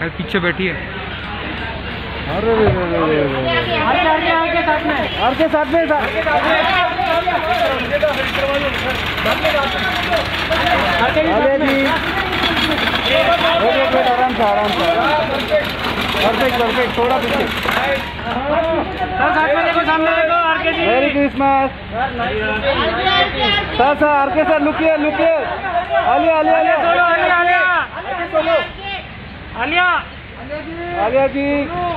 अरे पीछे बैठी है। अरे आर के साथ में। आर के साथ में आलिया जी। आराम से आराम से परफेक्ट परफेक्ट थोड़ा पीछे। साथ में देखो सामने देखो RK ji. Merry Christmas sir sir R K sir लुकिए लुकिए। आलिया बोलो आलिया आलिया। आलिया जी।